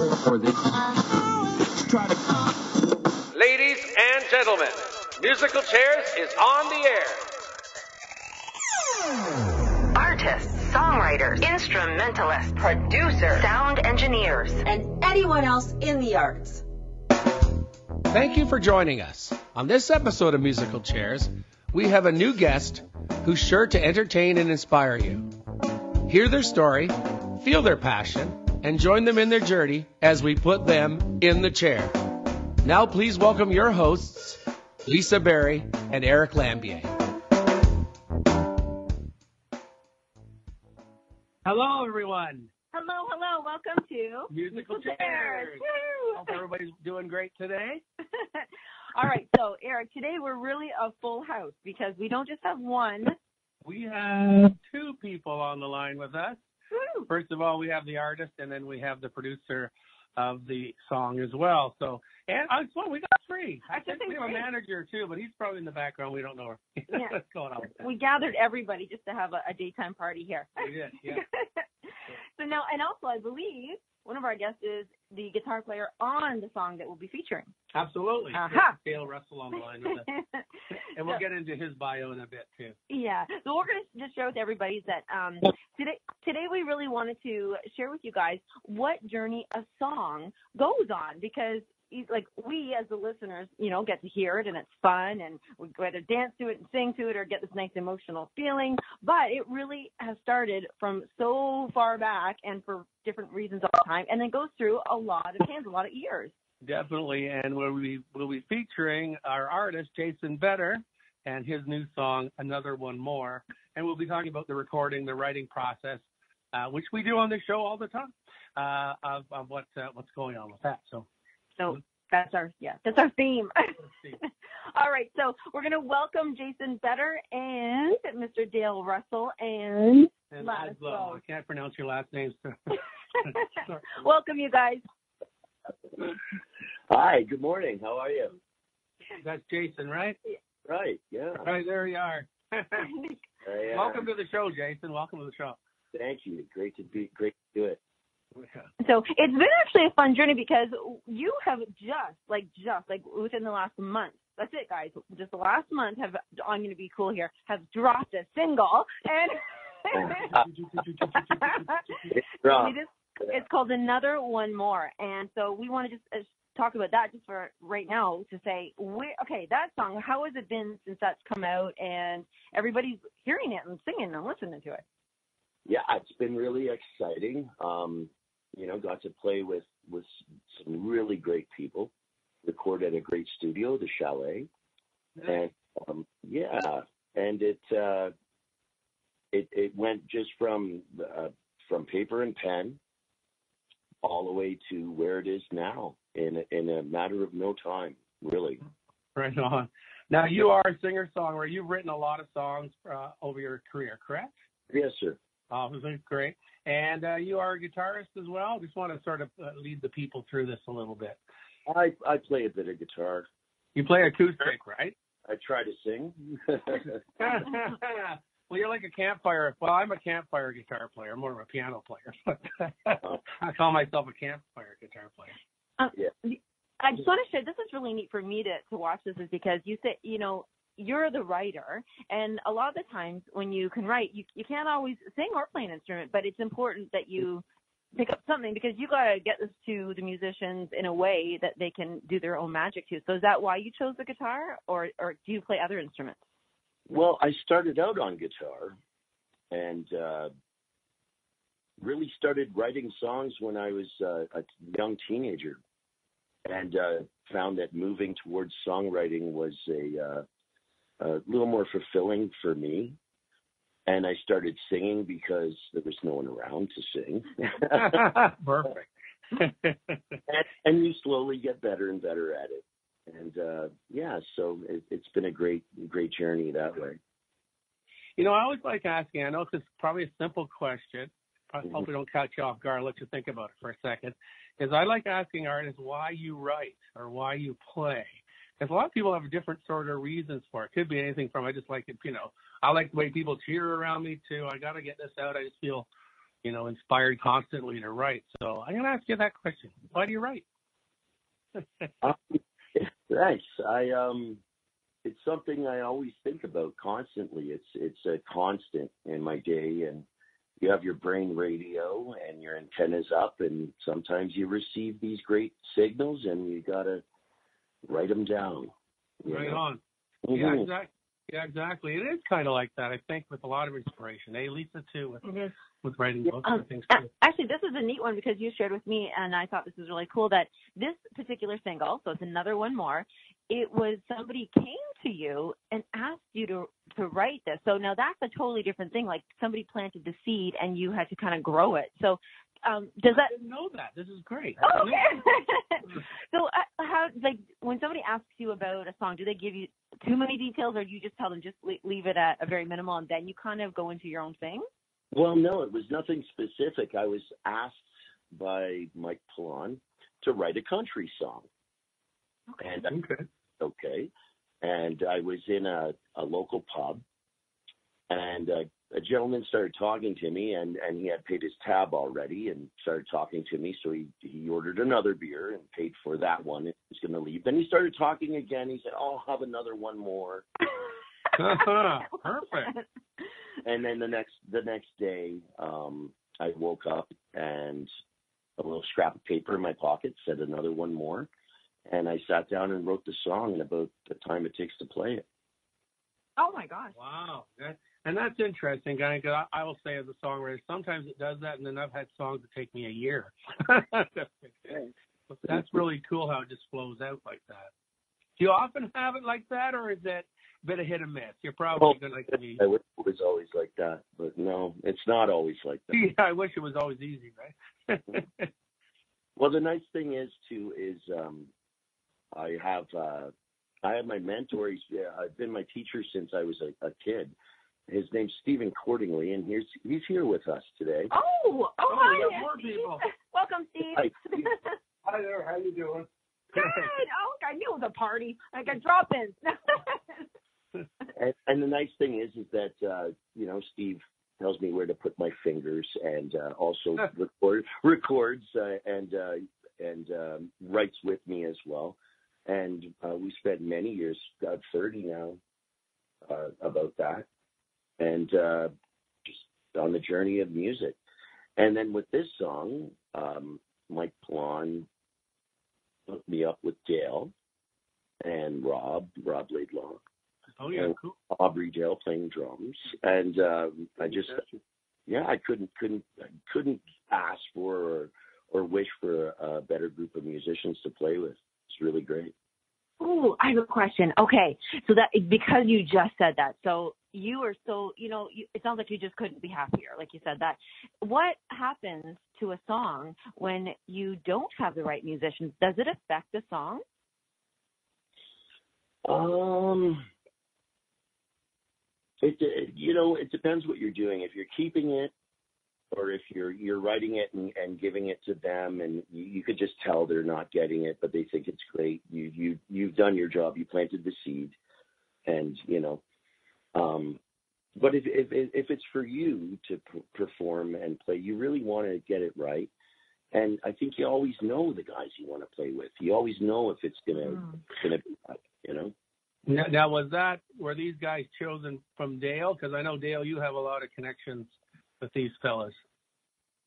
or they try to. Ladies and gentlemen, Musical Chairs is on the air. Artists, songwriters, instrumentalists, producers, sound engineers. and anyone else in the arts. Thank you for joining us. On this episode of Musical Chairs, we have a new guest who's sure to entertain and inspire you. Hear their story, feel their passion, and join them in their journey as we put them in the chair. Now, please welcome your hosts, Lisa Berry and Eric Lambier. Hello, everyone. Hello, hello. Welcome to Musical Chairs. Chairs. Hope everybody's doing great today. All right, so Eric, today we're really a full house because we don't just have one. We have two people on the line with us. Woo! First of all, we have the artist, and then we have the producer of the song as well. So, and I well, we got three. I I think think we have a manager too, but he's probably in the background. We don't know Yeah. what's going on. We gathered everybody just to have a, a daytime party here. We did, yeah. so now, and also, I believe one of our guests is the guitar player on the song that we'll be featuring. Absolutely. Aha. Dale Russell on the line with us. And we'll get into his bio in a bit too. Yeah. So we're going to just share with everybody that um, today today we really wanted to share with you guys what journey a song goes on because like we as the listeners, you know, get to hear it and it's fun and we go either dance to it and sing to it or get this nice emotional feeling. But it really has started from so far back and for different reasons all the time and then goes through a lot of hands, a lot of ears. Definitely, and we'll be we'll be featuring our artist Jason Better and his new song "Another One More," and we'll be talking about the recording, the writing process, uh, which we do on the show all the time, uh, of, of what uh, what's going on with that. So, So that's our yeah, that's our theme. All right, so we're gonna welcome Jason Better and Mr. Dale Russell and and Laszlo. Laszlo, I can't pronounce your last names. Sorry. welcome you guys. Hi, good morning. How are you? That's Jason, right? Right, yeah. Right there you are. I, uh, Welcome to the show, Jason. Welcome to the show. Thank you. Great to be great to do it. So it's been actually a fun journey because you have just like just like within the last month. That's it, guys. Just the last month have I'm gonna be cool here. Have dropped a single and. It's. It is, it's called Another One More. And so we want to just uh, talk about that just for right now to say, where, okay, that song, how has it been since that's come out and everybody's hearing it and singing and listening to it? Yeah, it's been really exciting. Um, you know, got to play with with some really great people. Record at a great studio, the Chalet, and um, yeah, and it uh, it it went just from uh, from paper and pen all the way to where it is now in a, in a matter of no time, really. Right on. Now you are a singer songwriter. You've written a lot of songs uh, over your career, correct? Yes, sir. Oh, Obviously, great. And uh, you are a guitarist as well. Just want to sort of uh, lead the people through this a little bit. I I play a bit of guitar. You play acoustic, right? I try to sing. well, you're like a campfire. Well, I'm a campfire guitar player. I'm more of a piano player. I call myself a campfire guitar player. I just want to share, this is really neat for me to, to watch this is because you say, you know, you're the writer and a lot of the times when you can write, you, you can't always sing or play an instrument, but it's important that you pick up something because you got to get this to the musicians in a way that they can do their own magic to. So is that why you chose the guitar or, or do you play other instruments? well, I started out on guitar, and uh, really started writing songs when I was uh, a young teenager, and uh, found that moving towards songwriting was a, uh, a little more fulfilling for me. And I started singing because there was no one around to sing. Perfect. and, and you slowly get better and better at it. And uh, yeah, so it, it's been a great, great journey that way. you know, I always like asking. I know it's probably a simple question. I Mhm. hope we don't catch you off guard. I'll let you think about it for a second. Is I like asking artists why you write or why you play. A lot of people have different sort of reasons for it. Could be anything from I just like it, you know, I like the way people cheer around me too. I got to get this out. I just feel you know, inspired constantly to write. So I'm to ask you that question. Why do you write? um, thanks. I um, it's something I always think about constantly. It's it's a constant in my day, and you have your brain radio and your antennas up, and sometimes you receive these great signals, and you gotta write them down. Right know? on. Mhm. Yeah, exactly. Yeah, exactly. It is kind of like that, I think, with a lot of inspiration. Hey, Lisa, too, with, with writing books Um, and things, too. actually, this is a neat one because you shared with me, and I thought this was really cool that this particular single, so it's another one more. It was somebody came to you and asked you to to write this. So now that's a totally different thing. Like somebody planted the seed and you had to kind of grow it. So um, does I that? didn't know that. This is great. Oh, okay. so uh, how like when somebody asks you about a song, do they give you too many details, or do you just tell them just leave it at a very minimal, and then you kind of go into your own thing? Well, no, it was nothing specific. I was asked by Mike Pallon to write a country song. And I Okay. okay. And I was in a, a local pub, and uh, a gentleman started talking to me, and, and he had paid his tab already, and started talking to me. So he he ordered another beer and paid for that one. And he was going to leave. Then he started talking again. He said, "Oh, I'll have another one more." Perfect. And then the next the next day, um, I woke up and a little scrap of paper in my pocket said another one more. And I sat down and wrote the song in about the time it takes to play it. Oh my gosh. Wow. That, and that's interesting, guy. Because I, I will say, as a songwriter, sometimes it does that, and then I've had songs that take me a year. But that's really cool how it just flows out like that. Do you often have it like that, or is it a bit of hit and miss? You're probably Oh, going to be. I wish it was always like that, but no, it's not always like that. Yeah, I wish it was always easy, right? Well, the nice thing is too is um, I have uh, I have my mentor. He's, yeah, I've been my teacher since I was a, a kid. His name's Stephen Cordingly, and he's he's here with us today. Oh, oh, Oh, hi. we got more Steve. people. Welcome, Steve. Hi, Steve. Hi there. How you doing? Good. Oh, I knew it was a party. I got drop-ins. And, and the nice thing is, is that uh, you know Steve tells me where to put my fingers, and uh, also record, records uh, and uh, and um, writes with me as well. And uh, we spent many years, uh, thirty now, uh, about that, and uh, just on the journey of music. And then with this song, um, Mike Plon hooked me up with Dale and Rob, Rob Laidlaw, Oh yeah, cool. Aubrey Dale playing drums, and um, I just yeah, I couldn't couldn't couldn't ask for or, or wish for a better group of musicians to play with. Really great. Ooh, I have a question. Okay, so that because you just said that, so you are so you know, you, it sounds like you just couldn't be happier, like you said that. What happens to a song when you don't have the right musicians? Does it affect the song? Um, it, it you know it depends what you're doing. If you're keeping it, or if you're you're writing it and, and giving it to them, and you, you could just tell they're not getting it, but they think it's great. You you you've done your job. You planted the seed, and you know. Um, but if if if it's for you to p- perform and play, you really want to get it right. And I think you always know the guys you want to play with. You always know if it's gonna Mm. gonna be right, you know. Now, now, was that were these guys chosen from Dale? Because I know Dale, you have a lot of connections with these fellas.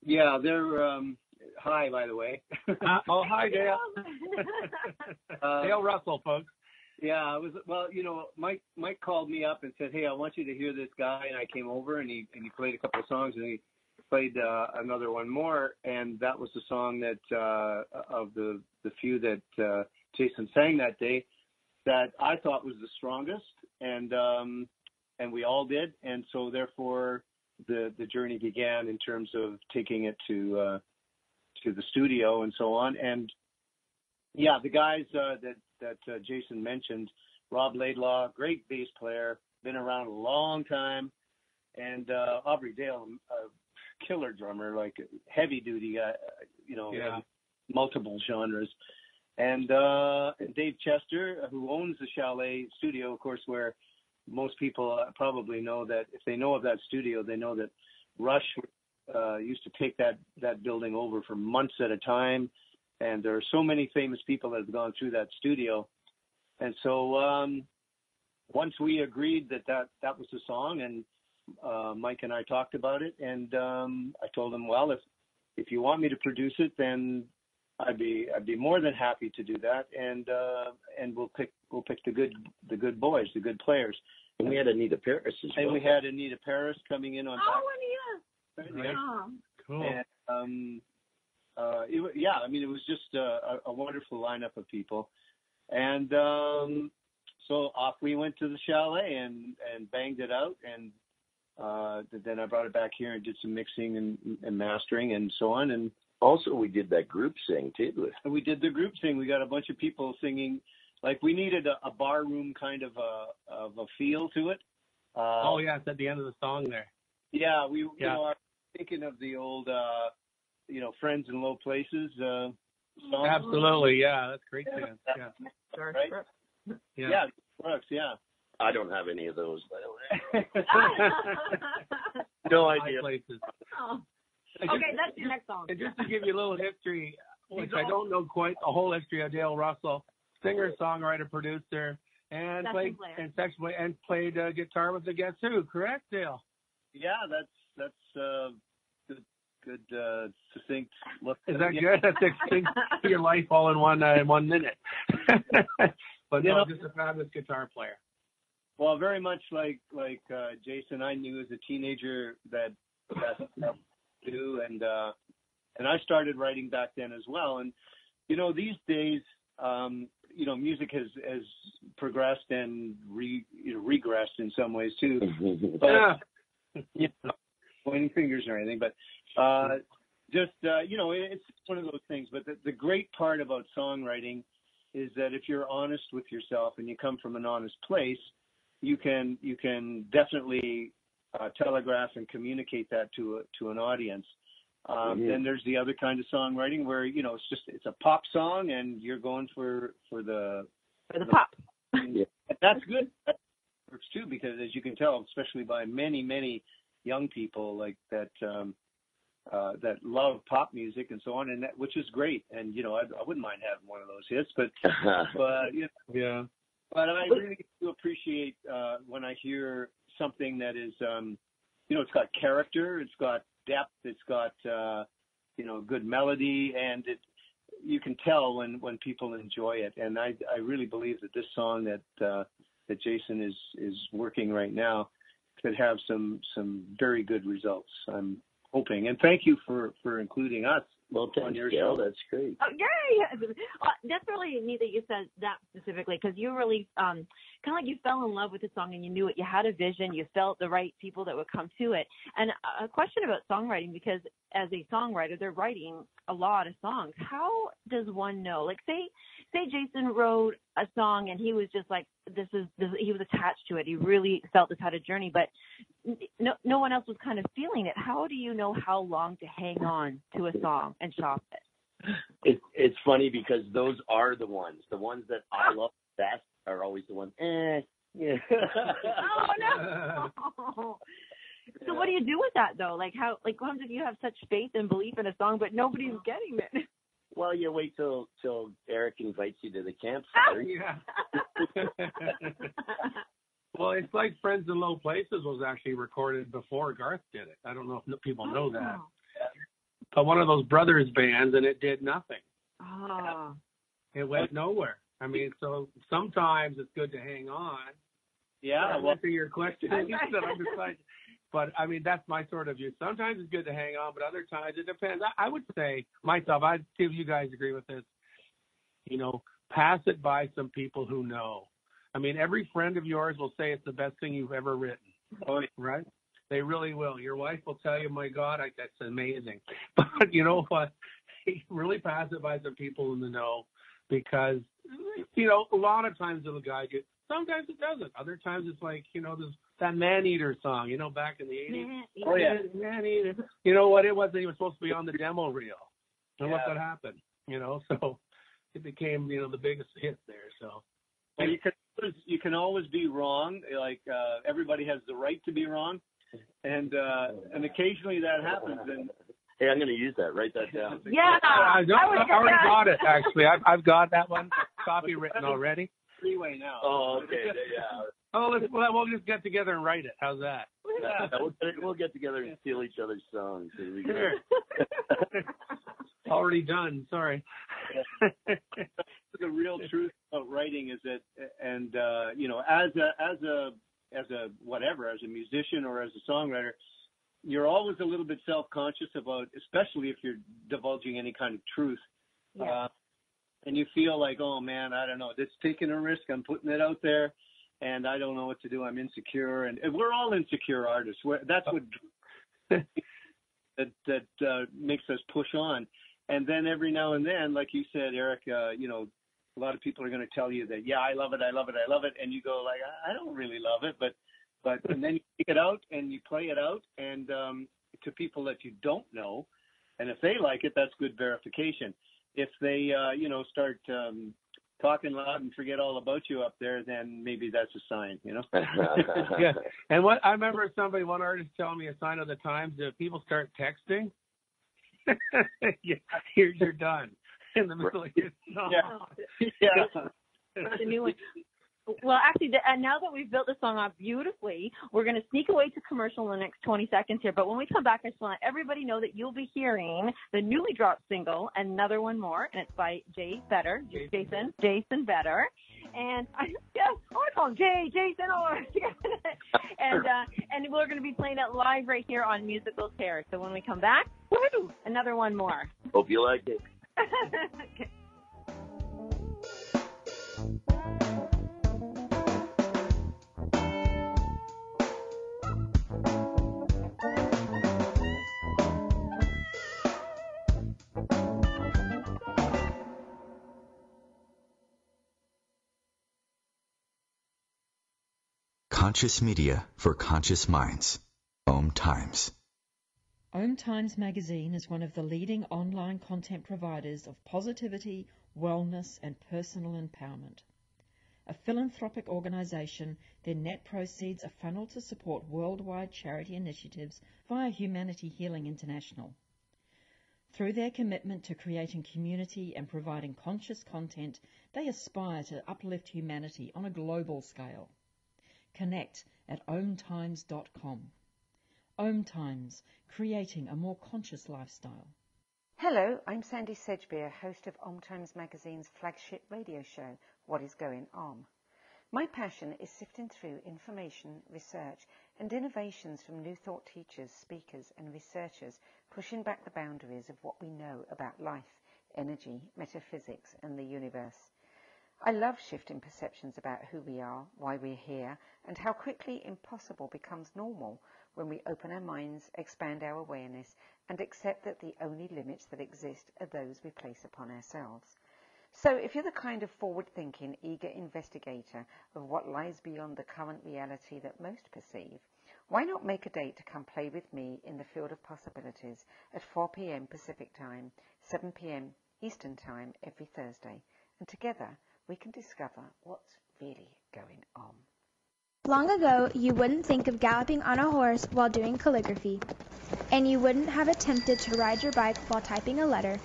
Yeah, they're um hi by the way. Uh, oh, hi, Dale. Uh, Dale Russell, folks. Yeah, it was well, you know, Mike Mike called me up and said, "Hey, I want you to hear this guy." And I came over and he and he played a couple of songs and he played uh, another one more and that was the song that uh of the the few that uh Jason sang that day that I thought was the strongest and um and we all did and so therefore the the journey began in terms of taking it to uh to the studio and so on. And yeah the guys uh that that uh, Jason mentioned Rob Laidlaw great bass player been around a long time. And uh Aubrey Dale a killer drummer like heavy duty uh you know Yeah. multiple genres. And uh and Dave Chester who owns the Chalet studio of course where most people uh, probably know that if they know of that studio they know that Rush uh, used to take that that building over for months at a time, and there are so many famous people that have gone through that studio, and so um, once we agreed that that that was the song, and uh, Mike and I talked about it, and um, I told him, well, if if you want me to produce it, then I'd be I'd be more than happy to do that, and uh, and we'll pick we'll pick the good the good boys, the good players. And we had Anita Paris as well. And we had Anita Paris coming in on Oh, back. Anita. Yeah. Oh. Cool. And, um, uh, it, yeah, I mean, it was just a, a, a wonderful lineup of people, and um, so off we went to the chalet and and banged it out, and uh, then I brought it back here and did some mixing and, and mastering and so on, and Also, we did that group sing too. we did the group thing. We got a bunch of people singing, like we needed a, a bar room kind of a of a feel to it. Uh, Oh yeah, it's at the end of the song there. Yeah, we you Yeah. know are thinking of the old uh you know friends in low places uh song. Absolutely, yeah, that's great chance. Yeah, Right? yeah. Yeah, Brooks, yeah. I don't have any of those, by the way. Oh. No High idea. places. And just- Okay, that's your next song. And just to give you a little history, which I don't know quite the whole history of Dale Russell, singer, songwriter, producer, and Section played player. and section player, and played uh, guitar with the Guess Who. Correct, Dale? Yeah, that's that's uh good good uh succinct look. Is that good? That's extinct your life all in one uh, in one minute. but You no, know- just a fabulous guitar player. Well, very much like like uh Jason I knew as a teenager that that stuff to do and uh and I started writing back then as well and you know these days um you know music has has progressed and re you know regressed in some ways too but Yeah. you know, pointing fingers or anything, but uh, just uh, you know, it- it's one of those things. But the, the great part about songwriting is that if you're honest with yourself and you come from an honest place, you can you can definitely uh, telegraph and communicate that to a, to an audience. Um, Mhm. Then there's the other kind of songwriting where you know it's just it's a pop song and you're going for for the For the pop. and that's good. That works too because as you can tell, especially by many many young people like that um, uh, that love pop music and so on, and that which is great. And you know, I, I wouldn't mind having one of those hits, but but you know, Yeah. but I really do appreciate uh, when I hear something that is, um, you know, it's got character, it's got depth, it's got, uh, you know, good melody, and it, you can tell when when people enjoy it. And I I really believe that this song that uh, that Jason is is working right now could have some some very good results. I'm hoping, and thank you for for including us. Well, thanks, your show, that's great. Oh, yay! Well, that's really neat that you said that specifically because you really um, kind of like you fell in love with the song and you knew it. You had a vision. You felt the right people that would come to it. And a question about songwriting because as a songwriter, they're writing a lot of songs. How does one know? Like, say, say Jason wrote a song and he was just like, this is, this, he was attached to it. He really felt this had a journey, but no, no one else was kind of feeling it. How do you know how long to hang on to a song and shop it? It, it's funny because those are the ones. The ones that I love best are always the ones. Eh, yeah. Oh no. So what do you do with that though? Like how like what happens if you have such faith and belief in a song but nobody's getting it? Well, you wait till till Eric invites you to the campfire. Yeah. Well, it's like Friends in Low Places was actually recorded before Garth did it. I don't know if people know that. Oh. But one of those brothers bands, and it did nothing. Oh. It went nowhere. I mean, so sometimes it's good to hang on. Yeah, But well, answer your question. I'm just like, but I mean, that's my sort of view. Sometimes it's good to hang on, but other times it depends. I, I would say myself, I'd see if you guys agree with this. You know, pass it by some people who know. I mean, every friend of yours will say it's the best thing you've ever written. Oh, right? They really will. Your wife will tell you, "My God, I, that's amazing." But you know what? really pass it by some people in the know because you know a lot of times it'll guide you. Sometimes it doesn't. Other times it's like you know there's that Man Eater song. You know back in the eighties. Oh, yeah. Man Eater. You know what? It wasn't even supposed to be on the demo reel. And look Yeah. what happened. You know, so it became you know the biggest hit there. So Well, you can always, you can always be wrong. Like uh, everybody has the right to be wrong, and uh, and occasionally that happens. And Hey, I'm going to use that. Write that down. Yeah, I, don't, I I already gonna- got it actually. I've, I've got that one copy written already. freeway now. Oh, okay. Yeah. Oh, let's, well, we'll just get together and write it. How's that? Yeah. We'll, get- we'll get together and steal each other's songs. Here. Sure. already done. Sorry. the real truth about writing is that, and uh, you know, as a as a as a whatever, as a musician or as a songwriter, you're always a little bit self-conscious about, especially if you're divulging any kind of truth. Yeah. Uh, and you feel like, oh man, I don't know, this taking a risk. I'm putting it out there, and I don't know what to do. I'm insecure, and, and we're all insecure artists. We're, that's what that that uh, makes us push on. And then every now and then, like you said, Eric, uh, you know, a lot of people are going to tell you that, yeah, I love it, I love it, I love it, and you go like, I don't really love it, but but and then you take it out and you play it out and um, to people that you don't know, and if they like it, that's good verification. If they, uh, you know, start um, talking loud and forget all about you up there, then maybe that's a sign, you know. yeah. And what I remember somebody, one artist telling me a sign of the times that people start texting. yeah, here's your done in the middle of your song. Yeah. yeah. the new one. Well, actually, the, and now that we've built the song up beautifully, we're going to sneak away to commercial in the next 20 seconds here. But when we come back, I just want to let everybody know that you'll be hearing the newly dropped single, Another One More, and it's by Jay Better, Jason, Jason Better, And I, yeah, I want to call him Jay, Jason, or, and, uh, and we're going to be playing it live right here on Musical Terror. So when we come back, woo, another one more. Hope you like it. Okay. Conscious media for conscious minds. Om Times. Om Times Magazine is one of the leading online content providers of positivity, wellness, and personal empowerment. A philanthropic organization, their net proceeds are funneled to support worldwide charity initiatives via Humanity Healing International. Through their commitment to creating community and providing conscious content, they aspire to uplift humanity on a global scale. Connect at omtimes.com. Om Times, creating a more conscious lifestyle. Hello, I'm Sandy Sedgbeer, host of Om Times Magazine's flagship radio show, What is Going On. My passion is sifting through information, research, and innovations from New Thought teachers, speakers, and researchers pushing back the boundaries of what we know about life, energy, metaphysics, and the universe. I love shifting perceptions about who we are, why we're here, and how quickly impossible becomes normal when we open our minds, expand our awareness, and accept that the only limits that exist are those we place upon ourselves. So if you're the kind of forward-thinking, eager investigator of what lies beyond the current reality that most perceive, why not make a date to come play with me in the field of possibilities at 4 p.m. Pacific Time, 7 p.m. Eastern Time every Thursday, and together we can discover what's really going on. Long ago, you wouldn't think of galloping on a horse while doing calligraphy, and you wouldn't have attempted to ride your bike while typing a letter.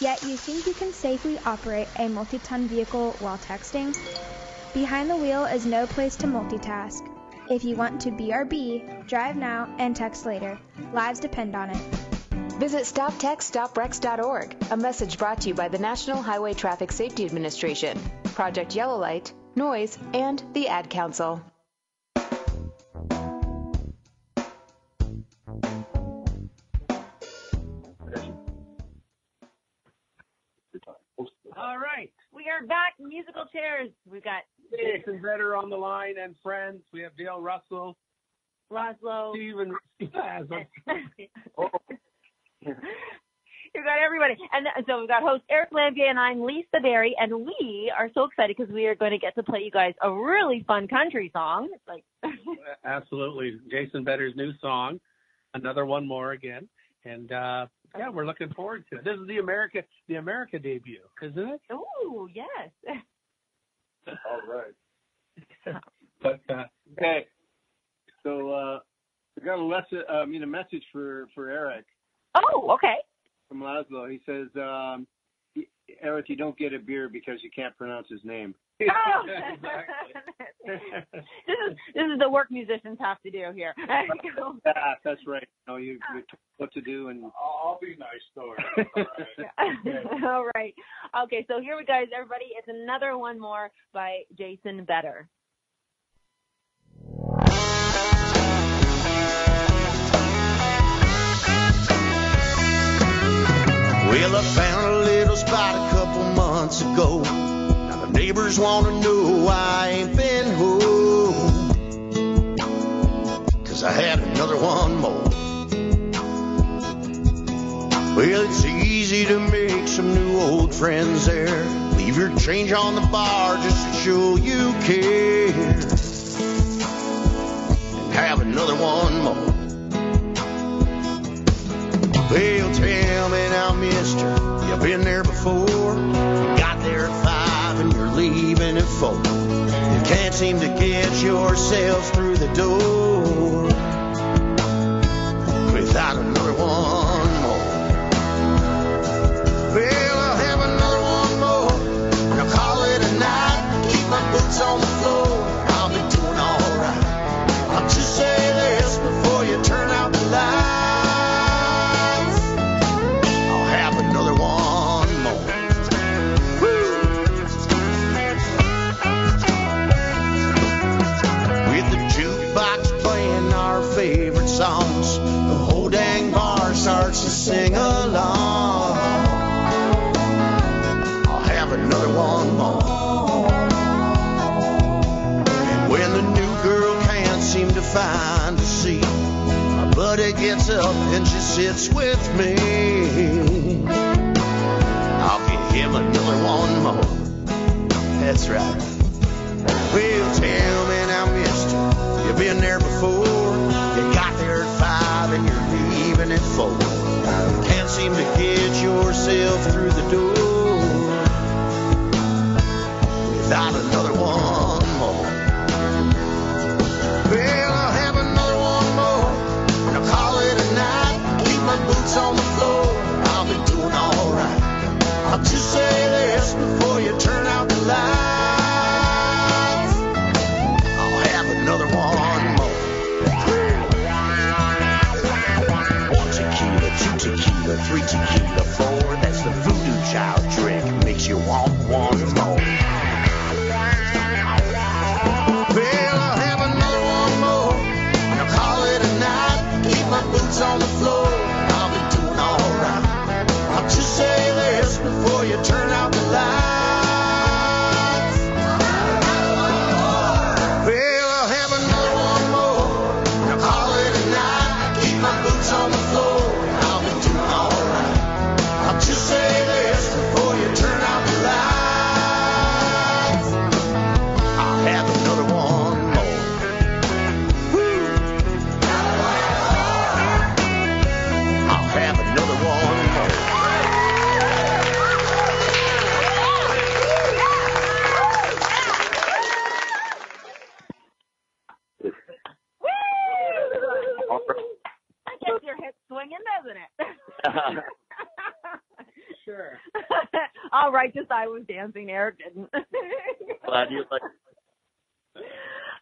Yet you think you can safely operate a multi-ton vehicle while texting? Behind the wheel is no place to multitask. If you want to BRB, drive now and text later. Lives depend on it. Visit StopTextStopWrecks.org, a message brought to you by the National Highway Traffic Safety Administration, Project Yellow Light, Noise, and the Ad Council. All right. We are back, musical chairs. We've got Jason Better on the line and friends. We have Dale Russell, Laszlo. Stephen. You've got everybody. And so we've got host Eric Lambier and I'm Lisa Berry. And we are so excited because we are going to get to play you guys a really fun country song. Like, Absolutely. Jason Better's new song, another one more again. And uh yeah, we're looking forward to it. This is the America the America debut, isn't it? oh, yes. All right. But uh Okay. So uh, I got a lesson. I mean, a message for for Eric Oh, okay. from Laszlo. He says, um, Eric, you don't get a beer because you can't pronounce his name. Oh. this is this is the work musicians have to do here. yeah, that's right. No, you, you told what to do, and I'll be nice to her. All right. Okay, so here we go, everybody. It's another one more by Jason Better. Well, I found a little spot a couple months ago. Now the neighbors want to know why I ain't been home. Cause I had another one more. Well, it's easy to make some new old friends there. Leave your change on the bar just to show you care. And have another one more. Well, tell me now, mister, you've been there before? You got there at five and you're leaving at four. You can't seem to get yourself through the door on the I was dancing. Eric didn't. Glad you like.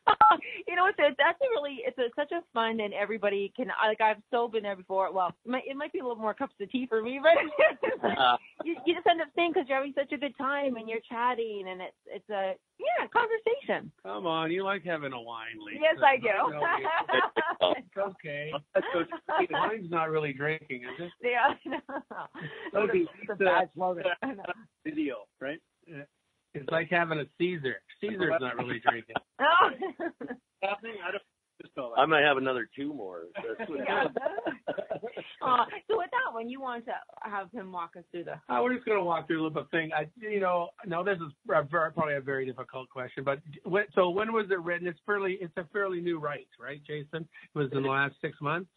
you know, it's a, that's a really it's a, such a fun and everybody can like I've so been there before. Well, it might, it might be a little more cups of tea for me, but uh-huh. you, you just end up staying because you're having such a good time and you're chatting and it's it's a yeah conversation. Come on, you like having a wine, Lisa. Yes, I do. it's okay. Wine's not really drinking, is it? yeah. No. Okay, It's a bad slogan. Video, right? It's like having a Caesar. Caesar's not really drinking. Oh. I don't just know I might have another two more. Yeah. Uh, so with that one, you want to have him walk us through the. Uh, we're just going to walk through a little bit thing. I, you know, no, this is a very, probably a very difficult question, but when, so when was it written? It's fairly, it's a fairly new right, right, Jason? It was in the last six months.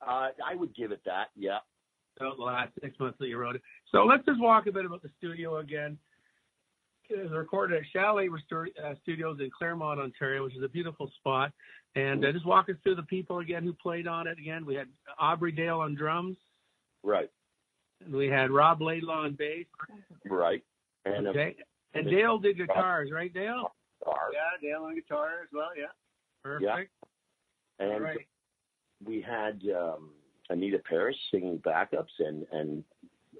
Uh, I would give it that. Yeah. So the last six months that you wrote it. So let's just walk a bit about the studio again. It was recorded at Chalet uh, Studios in Claremont, Ontario, which is a beautiful spot. And uh, just walk us through the people again who played on it. Again, we had Aubrey Dale on drums. Right. And we had Rob Laidlaw on bass. Right. And Okay. And Dale did guitars, right, Dale? Yeah, Dale on guitar as well. Yeah. Perfect. And All right. we had um, Anita Paris singing backups and and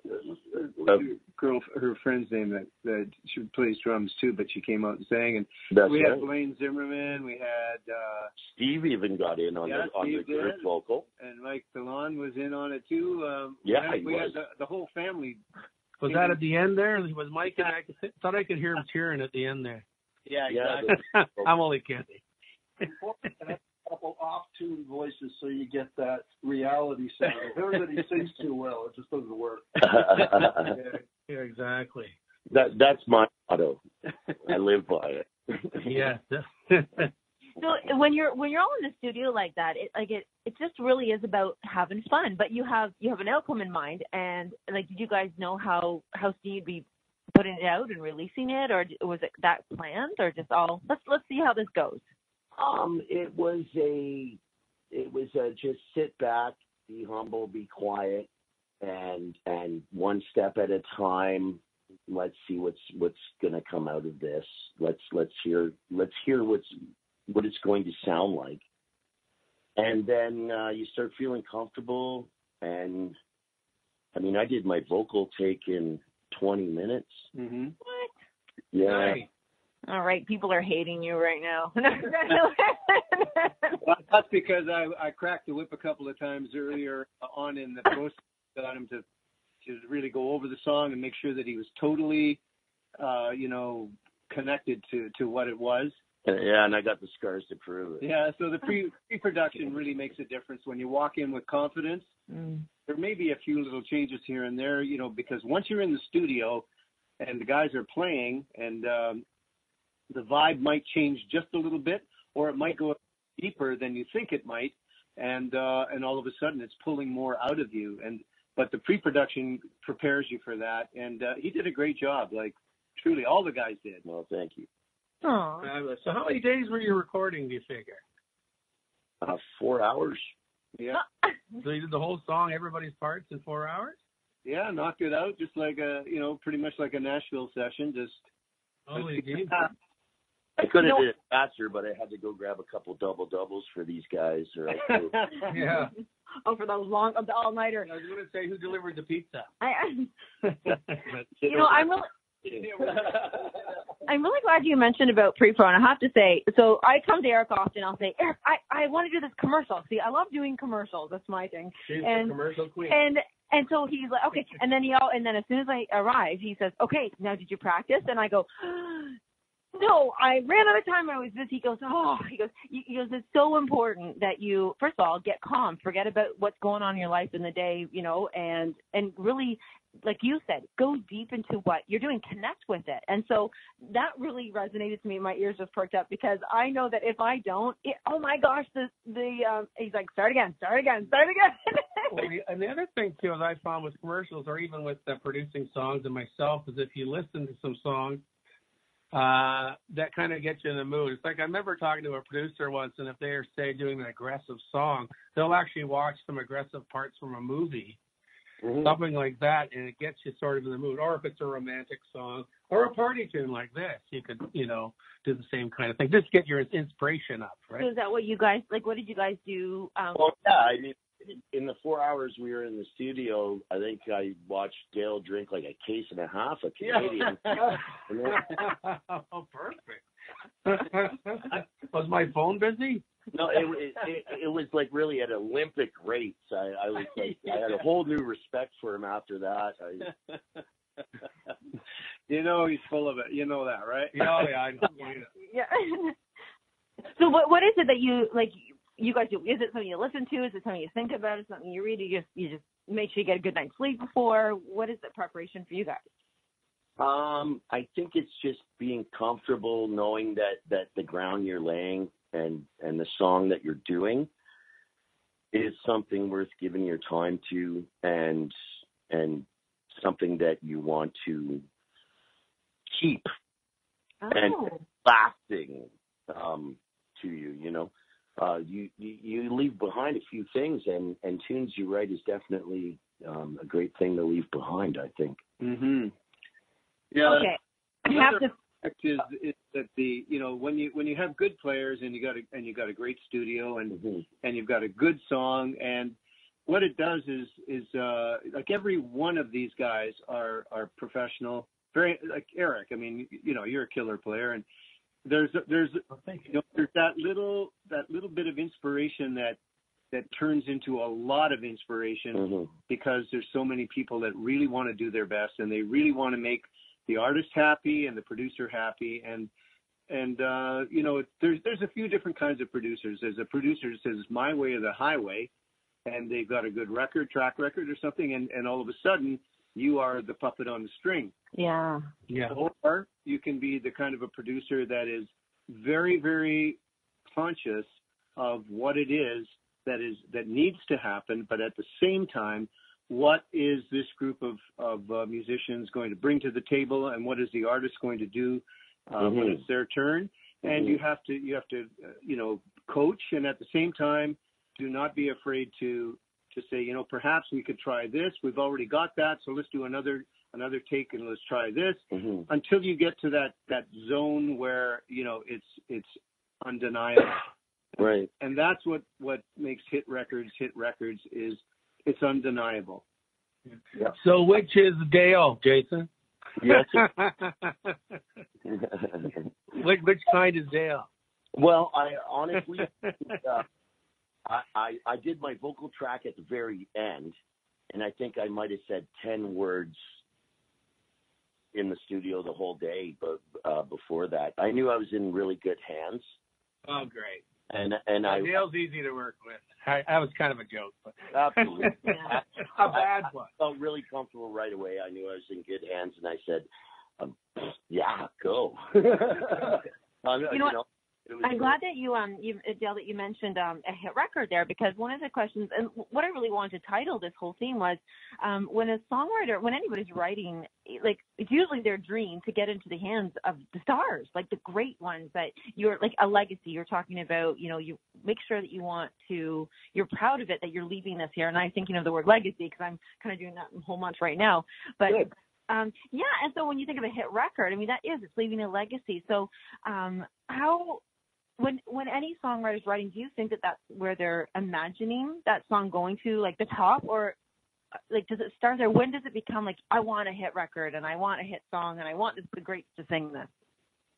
Uh, girl, her friend's name that that she plays drums too, but she came out and sang. And That's we had right. Blaine Zimmerman. We had uh, Steve even got in on Yeah, the on the Steve did. group vocal. and Mike Delon was in on it too. Um, Yeah, we had, he we was. had the, the whole family. Was that at the end there? Was Mike and I could, thought I could hear him cheering at the end there. Yeah, Yeah, exactly. I'm only kidding. A couple off-tune voices so you get that reality sound. If everybody sings too well, it just doesn't work. Yeah, exactly. that that's my motto. I live by it. Yes. So when you're when you're all in the studio like that, it like it it just really is about having fun. But you have you have an outcome in mind, and like, did you guys know how how soon you'd be putting it out and releasing it, or was it that planned, or just all let's let's see how this goes. Um, it was a, it was a just sit back, be humble, be quiet, and and one step at a time. Let's see what's what's going to come out of this. Let's let's hear let's hear what's what it's going to sound like, and then uh, you start feeling comfortable. And I mean, I did my vocal take in 20 minutes. Mm-hmm. What? Yeah. All right, people are hating you right now. Well, that's because I I cracked the whip a couple of times earlier on in the process. Got him to to really go over the song and make sure that he was totally, uh, you know, connected to to what it was. Yeah, and I got the scars to prove it. Yeah, so the pre pre production really makes a difference when you walk in with confidence. Mm. There may be a few little changes here and there, you know, because once you're in the studio and the guys are playing and um, the vibe might change just a little bit, or it might go deeper than you think it might, and uh, and all of a sudden it's pulling more out of you. And but the pre-production prepares you for that, and uh, he did a great job. Like truly, all the guys did. Well, thank you. Aw. Fabulous. So how many days were you recording, do you figure? Uh, four hours. Yeah. So you did the whole song, everybody's parts in four hours? Yeah, knocked it out just like a you know pretty much like a Nashville session. Just Holy geez. I could have No. did it faster, but I had to go grab a couple double doubles for these guys. Or else Yeah. Oh, for those long the all nighter. I was going to say who delivered the pizza. I, I you know, I'm really I'm really glad you mentioned about pre-pro, and I have to say, so I come to Eric often. I'll say, Eric, I, I want to do this commercial. See, I love doing commercials. That's my thing. She's the and commercial queen. and and so he's like, okay. And then he all, and then as soon as I arrive, he says, okay, now did you practice? And I go, no, I ran out of time. I was busy. He goes, oh, he goes, he goes, it's so important that you, first of all, get calm, forget about what's going on in your life in the day, you know, and and really, like you said, go deep into what you're doing, connect with it. And so that really resonated to me. My ears just perked up because I know that if I don't, it, oh my gosh, the the um, he's like, start again, start again, start again. Well, and the other thing too, as I found with commercials or even with uh, producing songs and myself, is if you listen to some songs uh, that kind of gets you in the mood. It's like I remember talking to a producer once, and if they're say doing an aggressive song, they'll actually watch some aggressive parts from a movie, something like that, and it gets you sort of in the mood. Or if it's a romantic song or a party tune like this, you could you know do the same kind of thing. Just get your inspiration up, right? So is that what you guys like? What did you guys do? Um, well, yeah, I mean, in the four hours we were in the studio, I think I watched Dale drink like a case and a half of Canadian. And then- oh, perfect. Was my phone busy? no, it, it, it it was like really at Olympic rates. I, I was like, I had a whole new respect for him after that. I, you know he's full of it. You know that, right? Oh yeah, I know. yeah. so what what is it that you like? You guys do? Is it something you listen to? Is it something you think about? Is it something you read? You just you just make sure you get a good night's sleep before. What is the preparation for you guys? Um, I think it's just being comfortable knowing that that the ground you're laying and and the song that you're doing is something worth giving your time to and and something that you want to keep and Oh. lasting um, to you. You know, uh, you, you you leave behind a few things, and and tunes you write is definitely um, a great thing to leave behind. I think. Mm-hmm. Yeah. Okay. You have to. fact is, is that the you know when you when you have good players and you got a and you got a great studio and Mm-hmm. and you've got a good song and what it does is is uh like every one of these guys are are professional very like Eric I mean you know you're a killer player and there's there's you know there's that little that little bit of inspiration that that turns into a lot of inspiration Mm-hmm. because there's so many people that really want to do their best and they really want to make the artist happy and the producer happy and and uh you know there's there's a few different kinds of producers there's a producer that says my way or the highway and they've got a good record track record or something and and all of a sudden you are the puppet on the string Yeah. Yeah. or you can be the kind of a producer that is very, very conscious of what it is that is that needs to happen, but at the same time, what is this group of of uh, musicians going to bring to the table, and what is the artist going to do uh, when Mhm. it's their turn? And Mhm. you have to you have to uh, you know coach, and at the same time, do not be afraid to to say you know perhaps we could try this. We've already got that, so let's do another another take and let's try this Mm-hmm. until you get to that that zone where you know it's it's undeniable Right. and that's what what makes hit records hit records is it's undeniable So which is Dale, Jason? Yes. which which kind is Dale? well, I honestly, uh, I, I I did my vocal track at the very end, and I think I might have said ten words in the studio the whole day. But uh, before that, I knew I was in really good hands, Oh, great. and and I Dale's easy to work with. I, that was kind of a joke, but absolutely a bad one. I felt really comfortable right away. I knew I was in good hands, and I said, um, "Yeah, go." You know what? it was I'm glad that you um you Dale that you mentioned um a hit record there because one of the questions and what I really wanted to title this whole theme was um when a songwriter when anybody's writing like it's usually their dream to get into the hands of the stars like the great ones that you're like a legacy. You're talking about you know you make sure that you want to you're proud of it that you're leaving this here. And I'm thinking of the word legacy because I'm kind of doing that whole month right now. But um yeah and so when you think of a hit record I mean that is it's leaving a legacy. So um how when when any songwriter's writing, do you think that that's where they're imagining that song going to, like the top, or uh, like does it start there? When does it become like I want a hit record and I want a hit song and I want this, the greats to sing this?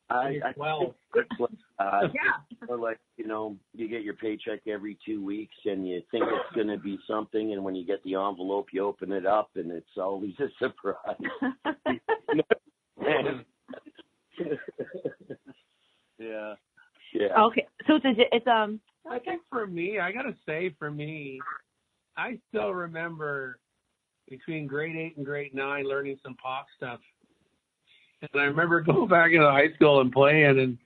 I, I Well. think it's like, uh, Yeah. or like you know, you get your paycheck every two weeks, and you think it's going to be something, and when you get the envelope, you open it up, and it's always a surprise. And- yeah yeah. Okay, so it's a, it's um I think for me, I gotta say, for me, I still remember between grade eight and grade nine learning some pop stuff, and I remember going back into high school and playing, and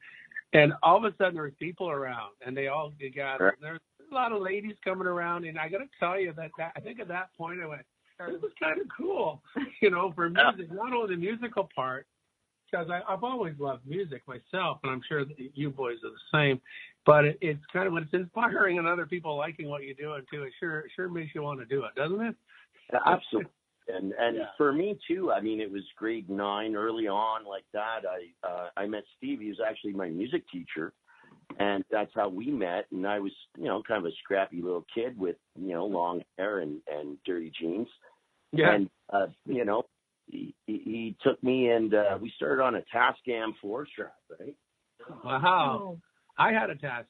and all of a sudden there was people around, and they all gathered. There's a lot of ladies coming around, and I gotta tell you that, that I think at that point I went, this is kind of cool, you know, for music, not only the musical part, because I've always loved music myself, and I'm sure that you boys are the same. But it, it's kind of it's inspiring and other people liking what you're doing too. It sure sure makes you want to do it, doesn't it? Absolutely. And and Yeah. for me too, I mean, it was grade nine, early on, like that. I uh, I met Steve. He was actually my music teacher, and that's how we met. And I was, you know, kind of a scrappy little kid with, you know, long hair and and dirty jeans. Yeah. And uh, you know, he, he he took me and uh, we started on a Tascam four track, right? Wow. I had a task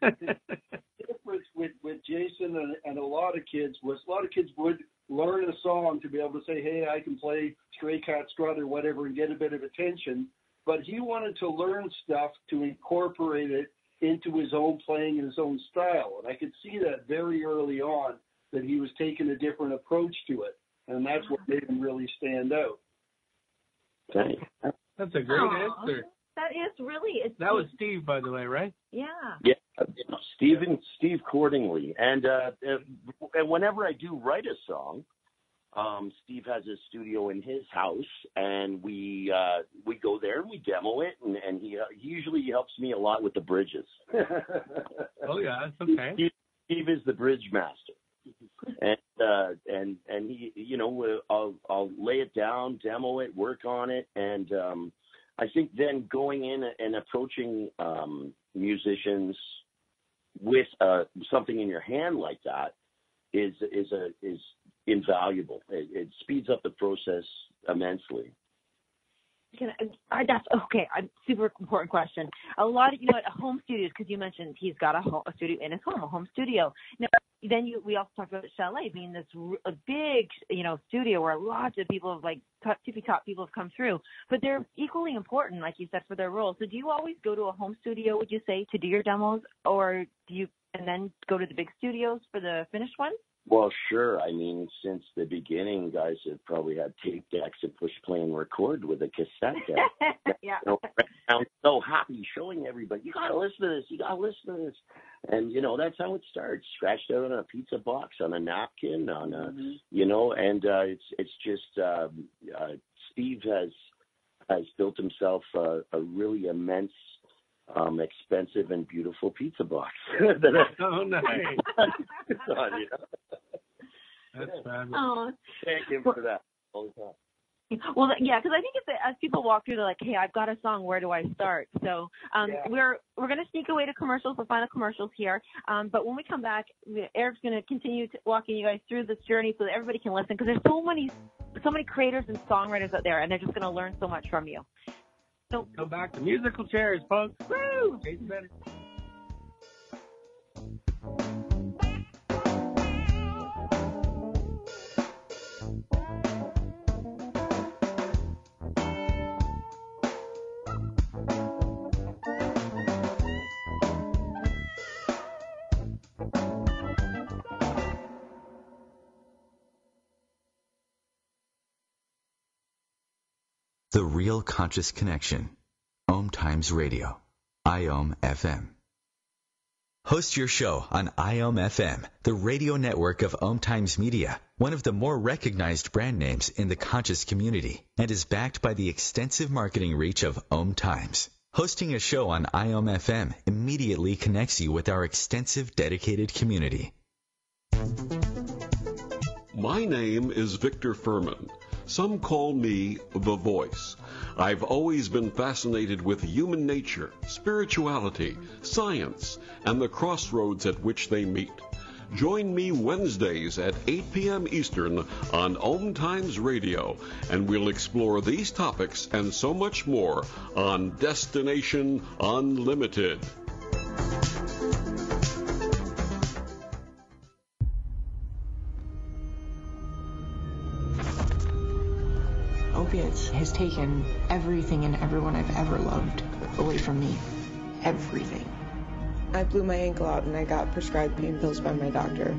difference with with Jason and, and a lot of kids was a lot of kids would learn a song to be able to say, "Hey, I can play Stray Cat Strut or whatever," and get a bit of attention. But he wanted to learn stuff to incorporate it into his own playing and his own style, and I could see that very early on that he was taking a different approach to it, and that's what made him really stand out. Okay. That's a great Aw. answer. that is really it's That was Steve, by the way, right? yeah Yeah, Stephen Steve Cordingly, and uh, uh, and whenever I do write a song, um, Steve has a studio in his house, and we uh, we go there and we demo it, and, and he, uh, he usually helps me a lot with the bridges. oh yeah, that's okay. Steve, Steve is the bridge master, and uh, and and he, you know, I'll I'll lay it down, demo it, work on it, and um, I think then going in and approaching um, musicians with uh, something in your hand like that is is a is invaluable. It, it speeds up the process immensely. I, that's okay. A super important question. A lot of you know at home studios because you mentioned he's got a, home, a studio in his home, a home studio. Now then you we also talked about Chalet being this a big you know studio where lots of people have like tippy top people have come through, but they're equally important, like you said, for their role. So do you always go to a home studio? Would you say to do your demos, or do you and then go to the big studios for the finished ones? Well, sure. I mean, since the beginning, guys have probably had tape decks and push play and record with a cassette deck. yeah. You know, I'm so happy showing everybody, you gotta listen to this, you gotta listen to this. And you know, that's how it starts. Scratched out on a pizza box, on a napkin, on a Mm-hmm. you know, and uh it's it's just um uh Steve has has built himself a, a really immense um expensive and beautiful pizza box. that I- Oh, nice. on, you know? That's fabulous. Oh, Thank him for that all the time. Well, yeah, because I think it's as people walk through, they're like, "Hey, I've got a song. Where do I start?" So um, Yeah. we're we're gonna sneak away to commercials, the final commercials here. Um, but when we come back, Eric's gonna continue to walking you guys through this journey so that everybody can listen. Because there's so many so many creators and songwriters out there, and they're just gonna learn so much from you. Go back to musical chairs, folks. Woo! The Real Conscious Connection. Om Times Radio. IOM FM. Host your show on IOM FM, the radio network of Om Times Media, one of the more recognized brand names in the conscious community, and is backed by the extensive marketing reach of Om Times. Hosting a show on IOM FM immediately connects you with our extensive dedicated community. My name is Victor Furman. Some call me the voice. I've always been fascinated with human nature, spirituality, science, and the crossroads at which they meet. Join me Wednesdays at 8 p.m. Eastern on Om Times Radio, and we'll explore these topics and so much more on Destination Unlimited. Opiates has taken everything and everyone I've ever loved away from me. Everything. I blew my ankle out and I got prescribed pain pills by my doctor.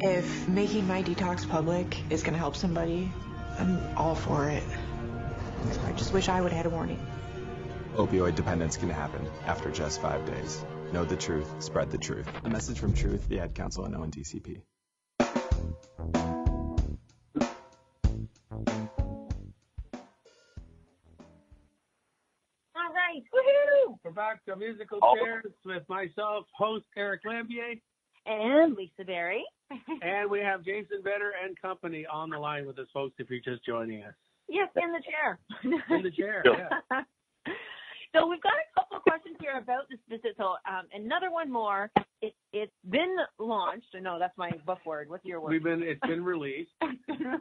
If making my detox public is going to help somebody, I'm all for it. I just wish I would have had a warning. Opioid dependence can happen after just five days. Know the truth, spread the truth. A message from Truth, the Ad Council, and ONDCP. We're back to musical Oh. chairs with myself, host Eric Lambier, And Lisa Berry. and we have Jason Better and company on the line with us, folks. If you're just joining us Yes, in the chair. in the chair, yeah. so we've got a couple of questions here about this visit. So um, another one more. It, it's been launched. No, that's my buff word. What's your word? We've been it's been released.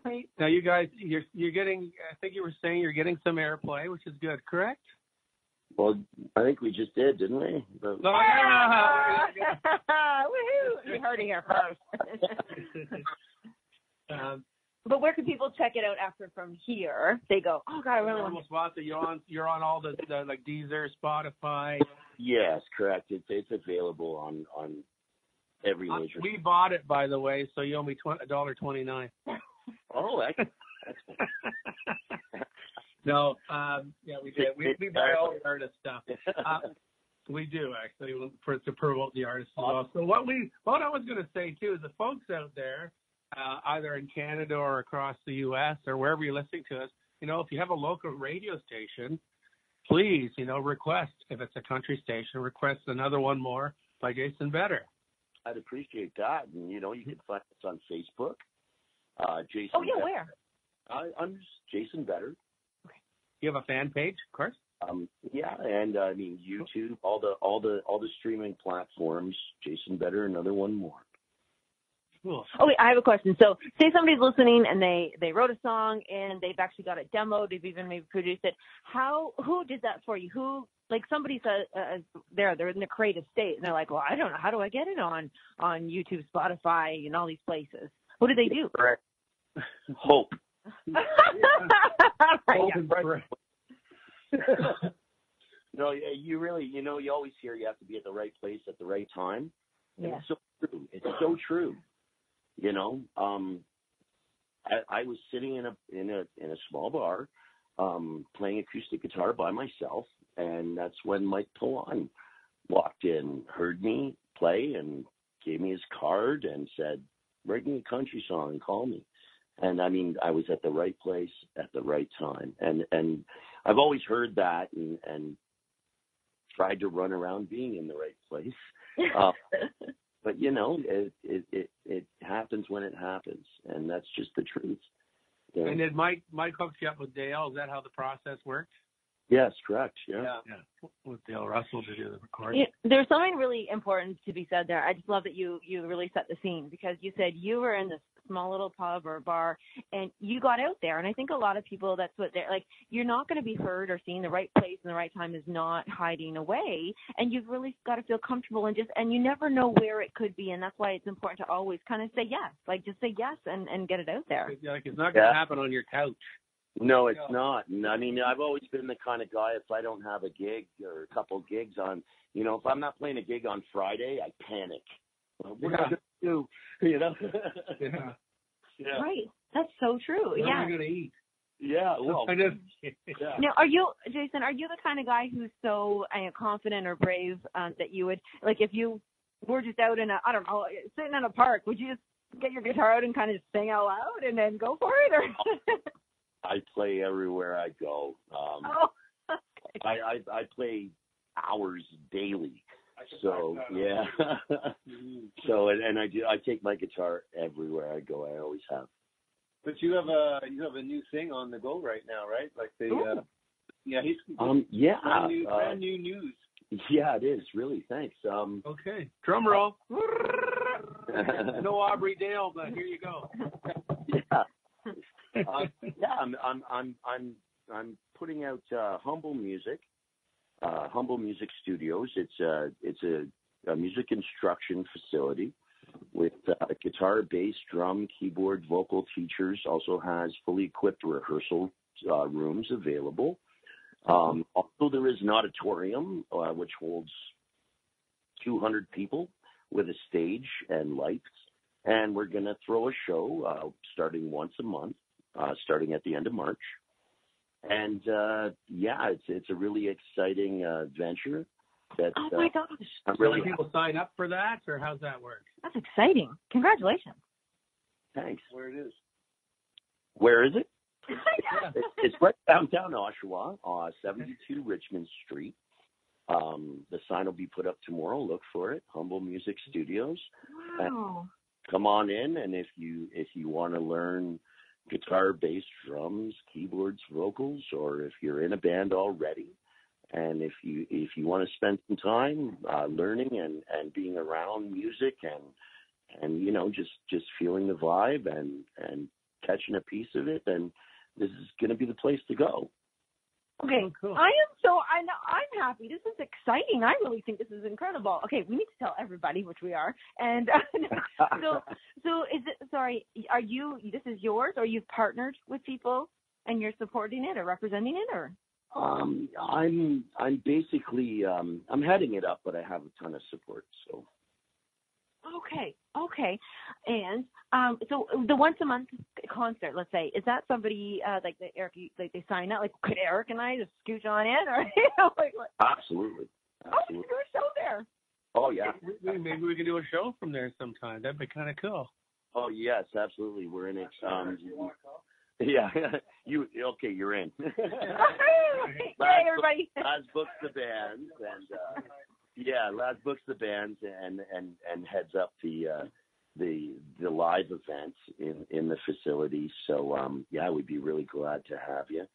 Right. Now you guys, you're you're getting. I think you were saying you're getting some airplay, which is good. Correct? Well, I think we just did, didn't we? But- yeah. Woohoo! You heard it here first. Um, but where can people check it out after from here? They go, oh God, I really want almost bought that. You're on. You're on all the, the like Deezer, Spotify. Yes, correct. It's it's available on on every Uh, major. We bought it, by the way, so you owe me a dollar twenty nine. Oh, that's, No, um, yeah, we did. We, we buy all the artist stuff. Uh, we do actually for, to promote the artists as well. So what we, what I was going to say too is the folks out there uh, either in Canada or across the U.S. or wherever you're listening to us, you know, if you have a local radio station, please, you know, request if it's a country station, request another one more by Jason Better. I'd appreciate that. And you know, you can find us on Facebook. Uh, Jason. Oh yeah, Better. where? I, I'm Jason Better. You have a fan page, of course. Um, yeah, and uh, I mean YouTube, all the all the all the streaming platforms. Jason Better, another one more. Cool. Oh wait, I have a question. So, say somebody's listening and they they wrote a song and they've actually got it demoed. They've even maybe produced it. How who did that for you? Who like somebody's uh, uh, there they're in the creative state and they're like, well, I don't know, how do I get it on on YouTube, Spotify, and all these places? What do they do? Correct. Hope. Right, no, yeah, you really, you know, you always hear you have to be at the right place at the right time. And Yeah. It's so true. It's so true. You know, um, I, I was sitting in a in a in a small bar, um, playing acoustic guitar by myself, and that's when Mike Pallon walked in, heard me play, and gave me his card and said, "Write me a country song and call me." And I mean, I was at the right place at the right time, and and I've always heard that and and tried to run around being in the right place. Uh, but you know, it, it it it happens when it happens, and that's just the truth. You know? And did Mike Mike hook you up with Dale? Is that how the process worked? Yes, correct. Yeah. Yeah. With Dale Russell to do the recording. Yeah, there's something really important to be said there. I just love that you you really set the scene because you said you were in this small little pub or bar and you got out there and I think a lot of people that's what they're like you're not going to be heard or seen the right place and the right time is not hiding away and you've really got to feel comfortable and just and you never know where it could be and that's why it's important to always kind of say yes like just say yes and and get it out there Like it's not going to Yeah. happen on your couch. No, it's not. And I mean, I've always been the kind of guy. If I don't have a gig or a couple gigs on, you know, if I'm not playing a gig on Friday, I panic. Well, what am I Yeah. gonna do? You know. Yeah. yeah. right that's so true What yeah am I going to eat? Yeah. Well. I just, yeah. Now, are you, Jason? Are you the kind of guy who's so uh, confident or brave um, that you would like if you were just out in a, I don't know, sitting in a park, would you just get your guitar out and kind of sing out loud and then go for it? Or I play everywhere I go. Um, oh, I, I I play hours daily. So yeah. so and, and I do. I take my guitar everywhere I go. I always have. But you have a you have a new thing on the go right now, right? Like the uh, yeah, he's Um. Yeah. brand new uh, brand new news. Yeah, it is really. Thanks. Um. Okay. Drum roll. no Aubrey Dale, but here you go. yeah. Uh, yeah, I'm I'm I'm I'm I'm putting out uh, Humble Music, uh, Humble Music Studios. It's a it's a, a music instruction facility with uh, guitar, bass, drum, keyboard, vocal teachers. Also has fully equipped rehearsal uh, rooms available. Um, also, there is an auditorium uh, which holds 200 people with a stage and lights. And we're going to throw a show uh, starting once a month, uh, starting at the end of March. And uh, yeah, it's it's a really exciting uh, venture. That oh my uh, gosh, I'm really do people sign up for that, or how's that work? that's exciting! Congratulations. thanks. Where it is. Where is it? It's, it's right downtown Oshawa, uh, 72 Richmond Street. Um, the sign will be put up tomorrow. Look for it. Humble Music Studios. Wow. come on in and if you if you want to learn guitar bass drums keyboards vocals or if you're in a band already and if you if you want to spend some time uh learning and and being around music and and you know just just feeling the vibe and and catching a piece of it then this is going to be the place to go Okay, Oh, cool. I am so I know I'm happy. This is exciting. I really think this is incredible. Okay, we need to tell everybody, which we are. And uh, so, so is it? Sorry, are you? This is yours, or you've partnered with people and you're supporting it or representing it, or? um i'm i'm basically um i'm heading it up but i have a ton of support so Okay, okay. And um, so the once a month concert, let's say, is that somebody uh, like the Eric, like they sign up? Like, could Eric and I just scooch on in, or you know, like, what? absolutely oh, we absolutely can do a show there. oh yeah We- we- Maybe we can do a show from there sometime. That'd be kind of cool. Oh yes, absolutely. We're in it. Um, yeah, you okay? You're in. Hey, everybody. Laz books the bands, and uh, yeah, Laz books the bands and and and heads up the uh, the the live events in in the facility. So um, yeah, we'd be really glad to have you.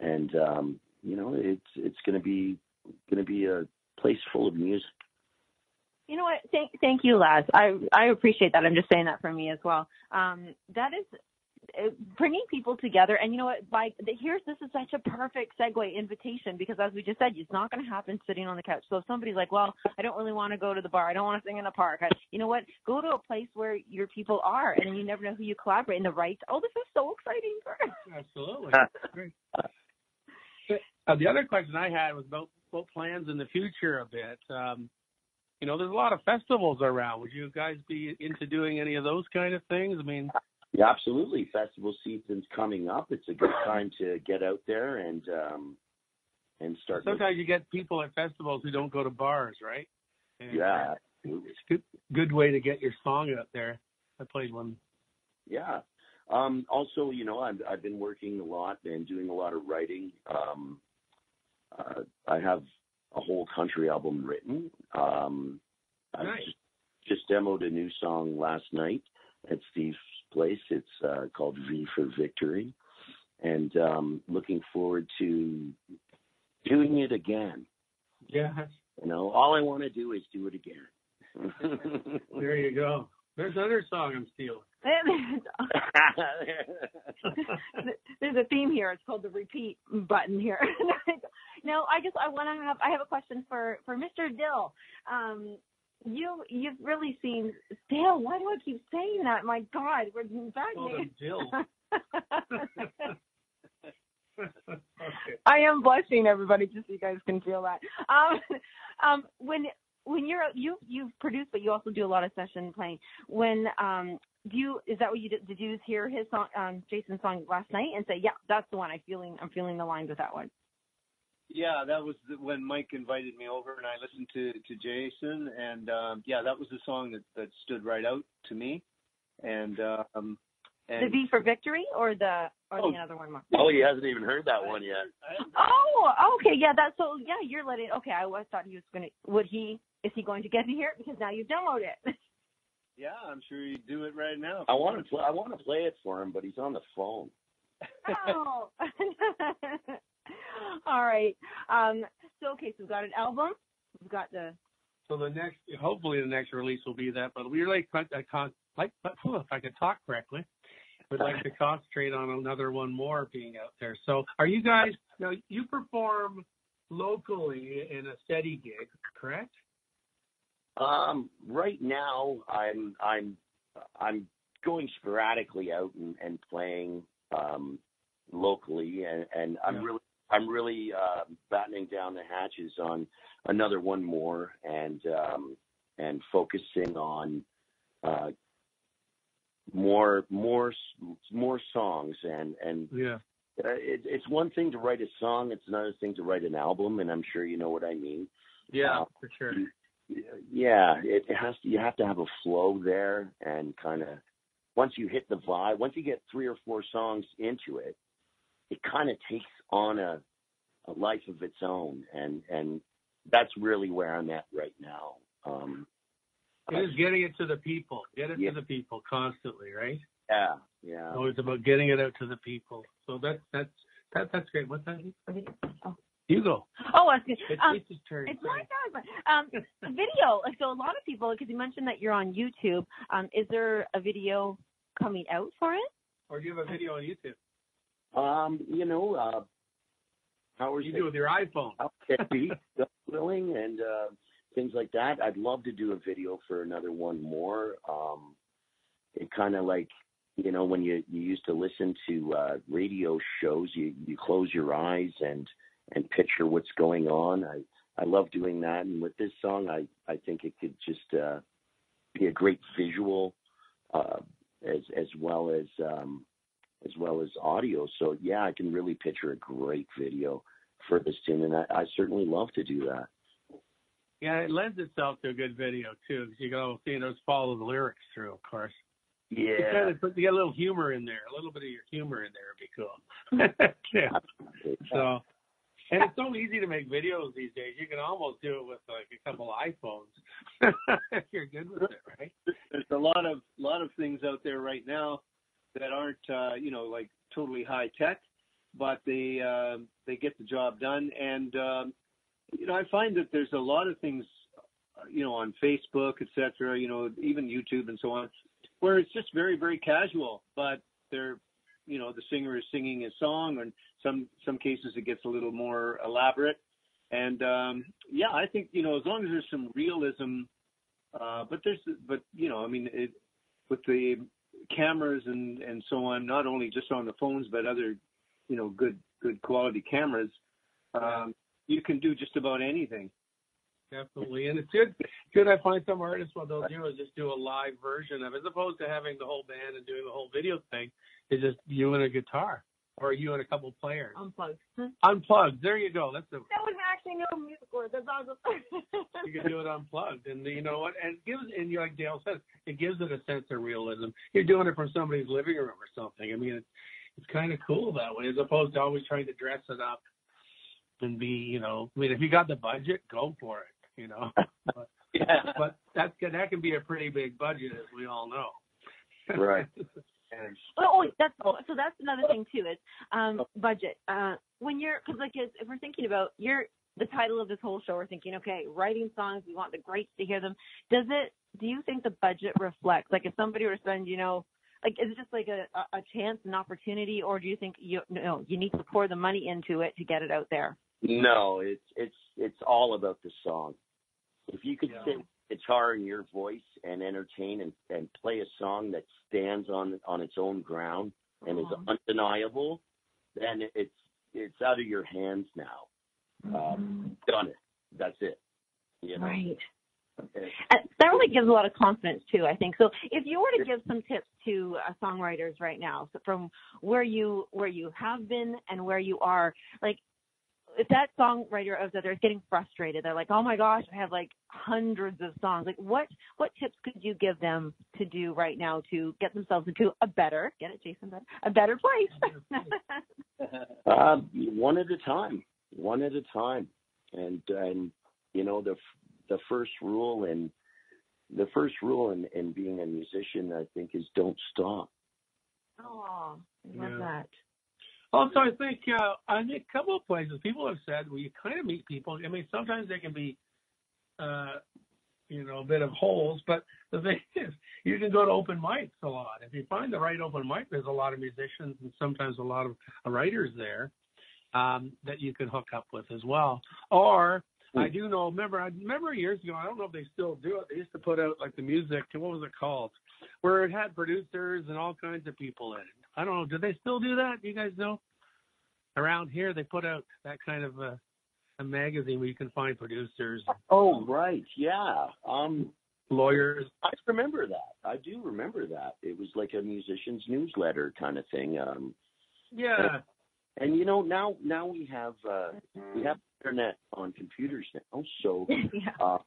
And um, you know, it's it's going to be going to be a place full of music. You know what? Thank thank you, Laz. I I appreciate that. I'm just saying that for me as well. Um, that is uh, bringing people together. And you know what? By the, here's this is such a perfect segue invitation because as we just said, it's not going to happen sitting on the couch. So if somebody's like, well, I don't really want to go to the bar. I don't want to sing in the park. I, you know what? Go to a place where your people are, and you never know who you collaborate. And the right. Oh, this is so exciting. Absolutely. Great. Uh, the other question I had was about, about plans in the future a bit. Um, you know, there's a lot of festivals around. Would you guys be into doing any of those kind of things? I mean, Yeah, absolutely. Festival season's coming up. It's a good time to get out there and um and start. sometimes you get people at festivals who don't go to bars, right? And Yeah, It's a good, good way to get your song out there. I played one. Yeah. Um, also, you know, I've, I've been working a lot and doing a lot of writing. Um, uh, I have a whole country album written. Um, I just, just demoed a new song last night at Steve's place. It's uh, called V for Victory, and um, looking forward to doing it again. Yeah. You know, all I want to do is do it again. There you go. There's another song I'm stealing. There's a theme here. It's called the repeat button here. now, I just I want to have I have a question for for Mr. Dill. Um, you you've really seen Dill. Why do I keep saying that? My God, we're back. Call him Dill. I am blushing, everybody, just so you guys can feel that. Um, um, when when you're you you've produced, but you also do a lot of session playing. When um, do you is that what you did? Did you hear his song, um, Jason's song last night, and say, yeah, that's the one. I'm feeling I'm feeling the lines with that one. Yeah, that was the, when Mike invited me over, and I listened to to Jason, and um, yeah, that was the song that that stood right out to me, and um, and the V for Victory or the or Oh. the other one more. oh, he hasn't even heard that one yet. Oh, okay, yeah, that's so. Yeah, you're letting. Okay, I was thought he was gonna. Would he? Is he going to get to hear it? Because now you've demoed it. yeah, I'm sure you do it right now. I want to play. I want to play it for him, but he's on the phone. oh. All right. Um. So okay, so we've got an album. We've got the. So the next, hopefully, the next release will be that. But we really, con- con- like, oh, if I could talk correctly, would like to concentrate on another one more being out there. So, are you guys now? You perform locally in a steady gig, correct? Um, right now, I'm I'm I'm going sporadically out and, and playing um, locally, and, and I'm Yeah. really I'm really uh, battening down the hatches on another one more, and um, and focusing on uh, more more more songs, and and Yeah. uh, it, it's one thing to write a song, it's another thing to write an album, and I'm sure you know what I mean. Yeah, Uh, for sure. Yeah, it it has to. You have to have a flow there, and kind of once you hit the vibe, once you get three or four songs into it, it kind of takes on a a life of its own, and and that's really where I'm at right now. Um, It is getting it to the people. Get it Yeah. to the people constantly, right? yeah, yeah. So it's about getting it out to the people. So that's that's that, that's great. What's that? You go. Oh, I was It's um, Lisa's turn. It's my turn. Um, video. So a lot of people, because you mentioned that you're on YouTube. Um, is there a video coming out for it? Or do you have a video on YouTube? Um, you know, uh, how are You do with your iPhone. get beat, God willing, and uh, things like that. I'd love to do a video for another one more. Um, it kind of like, you know, when you you used to listen to uh, radio shows, you you close your eyes and and picture what's going on. I I love doing that, and with this song, I I think it could just uh, be a great visual uh, as as well as um, as well as audio. So yeah, I can really picture a great video for this tune, and I, I certainly love to do that. Yeah, it lends itself to a good video too, because you can all see just follow the lyrics through, of course. You Yeah. kind of put you get a little humor in there, a little bit of your humor in there would be cool. yeah. So, and it's so easy to make videos these days. You can almost do it with like a couple iPhones. you're good with it, right? There's a lot of lot of things out there right now that aren't uh, you know like totally high tech, but they uh, they get the job done. And um, you know I find that there's a lot of things you know on Facebook, et cetera, you know even YouTube and so on, where it's just very very casual, but they're you know the singer is singing a song, and some some cases it gets a little more elaborate. And um, yeah, I think you know as long as there's some realism uh, but there's, but you know, I mean, it, with the cameras and and so on, not only just on the phones, but other, you know, good good quality cameras, um, you can do just about anything. Definitely, and it's good. Good. I find some artists what they'll do is just do a live version of, it, as opposed to having the whole band and doing the whole video thing. Is just you and a guitar, or you and a couple players. Unplugged. Unplugged. There you go. That's the was actually no music word. That's awesome. you can do it unplugged, and you know what? And it gives, and you like Dale says, it gives it a sense of realism. You're doing it from somebody's living room or something. I mean, it's it's kind of cool that way, as opposed to always trying to dress it up and be, you know. I mean, if you got the budget, go for it. You know. But, Yeah. but that's that can be a pretty big budget, as we all know. Right. Oh, oh, that's so. That's another thing too is um, budget. Uh, when you're because like if if we're thinking about your the title of this whole show, we're thinking, okay, writing songs. We want the greats to hear them. Does it? Do you think the budget reflects? Like if somebody were to spend, you know, like is it just like a a a chance, an opportunity, or do you think you no you need to pour the money into it to get it out there? No, it's it's it's all about the song. If you could sit with guitar in your voice and entertain and, and play a song that stands on on its own ground and is undeniable, then it's it's out of your hands now. Um, done it. That's it. You know? Right. Okay. And that really gives a lot of confidence too, I think. So if you were to give some tips to uh, songwriters right now, so from where you where you have been and where you are, like that songwriter out there is getting frustrated, they're like, "Oh my gosh, I have like hundreds of songs." Like, what what tips could you give them to do right now to get themselves into a better, get it, Jason, better, a better place? Uh, one at a time, one at a time, and and you know the the first rule in the first rule in, in being a musician, I think, is don't stop. oh, I love Yeah. that. Also, I think uh, I think a couple of places people have said where you kind of meet people. I mean, sometimes they can be, uh, you know, a bit of holes, but the thing is, you can go to open mics a lot. If you find the right open mic, there's a lot of musicians and sometimes a lot of writers there um, that you can hook up with as well. Or I do know. Remember, I remember years ago. I don't know if they still do it. They used to put out like the music. What was it called? Where it had producers and all kinds of people in it. I don't know. Do they still do that? Do you guys know? Around here, they put out that kind of a, a magazine where you can find producers, Oh, right, yeah. Um, lawyers. I remember that. I do remember that. It was like a musician's newsletter kind of thing. Um, Yeah. and you know now now we have uh, we have internet on computers now, so uh,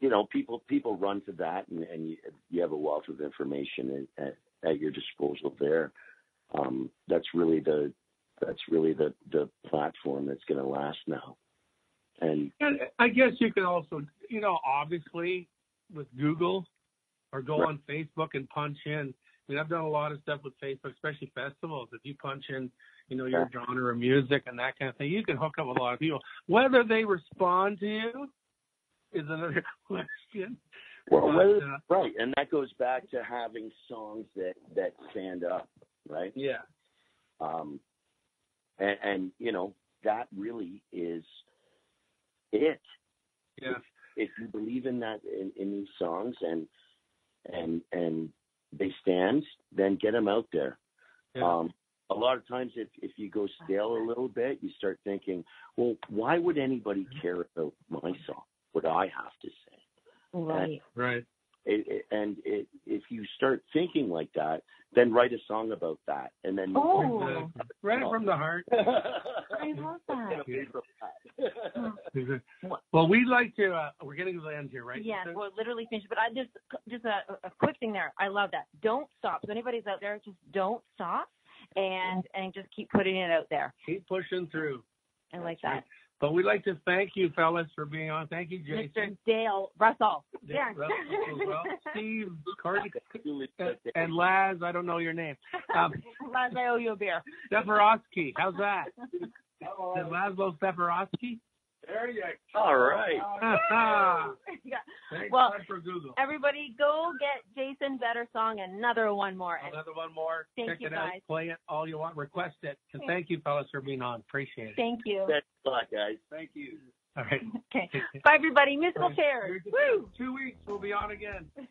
you know people people run to that, and, and you, you have a wealth of information at, at, at your disposal there. Um, that's really the that's really the the platform that's going to last now. And And I guess you can also, you know, obviously with Google or go Right. on Facebook and punch in. I mean, I've done a lot of stuff with Facebook, especially festivals. If you punch in, you know, your genre of music and that kind of thing, you can hook up with a lot of people. Whether they respond to you is another question. Well, But, whether, uh, right, and that goes back to having songs that that stand up, right? Yeah. Um, and, and you know that really is it. Yeah. If you believe in that in, in these songs and and and they stand, then get them out there. Um, a lot of times, if if you go stale a little bit, you start thinking, well, why would anybody care about my song? What I have to say? Right. Right. It, it, and it, if you start thinking like that, then write a song about that, and then Oh. Right from the heart. I love that. well, we'd like to. Uh, we're getting to the end here, right? Yes, Lisa? we're literally finished. But I just just a, a quick thing there. I love that. Don't stop. So anybody's out there, just don't stop, and and just keep putting it out there. Keep pushing through. I like that. But we'd like to thank you, fellas, for being on. Thank you, Mr. Jason. Dale Russell. Dale Yeah. Russell as well. Steve, Cardi, and Laz. I don't know your name. Um, Laz, I owe you a beer. Stefarowski. How's that? Is Laszlo Stefarowski? There you go. All right. Oh, yeah. Well, everybody go get Jason Better song, another one more. Another one more. Thank Check you, it out. Play it all you want. Request it. And thank you, fellas, for being on. Appreciate it. Thank you. Thanks a lot, guys. Thank you. All right. Okay. Bye, everybody. Musical Bye. chairs. Woo! Two weeks. We'll be on again.